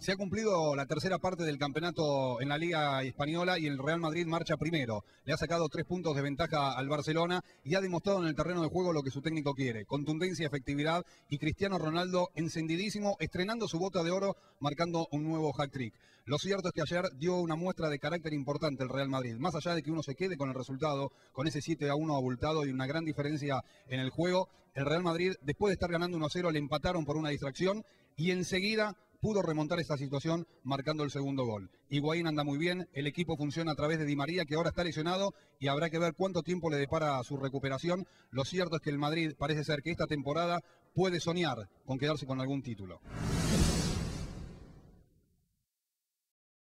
Se ha cumplido la tercera parte del campeonato en la Liga Española y el Real Madrid marcha primero. Le ha sacado tres puntos de ventaja al Barcelona y ha demostrado en el terreno de juego lo que su técnico quiere. Contundencia, efectividad y Cristiano Ronaldo encendidísimo, estrenando su bota de oro, marcando un nuevo hat-trick. Lo cierto es que ayer dio una muestra de carácter importante el Real Madrid. Más allá de que uno se quede con el resultado, con ese 7 a 1 abultado y una gran diferencia en el juego, el Real Madrid, después de estar ganando 1 a 0, le empataron por una distracción y enseguida pudo remontar esta situación marcando el segundo gol. Higuaín anda muy bien, el equipo funciona a través de Di María, que ahora está lesionado y habrá que ver cuánto tiempo le depara su recuperación. Lo cierto es que el Madrid parece ser que esta temporada puede soñar con quedarse con algún título.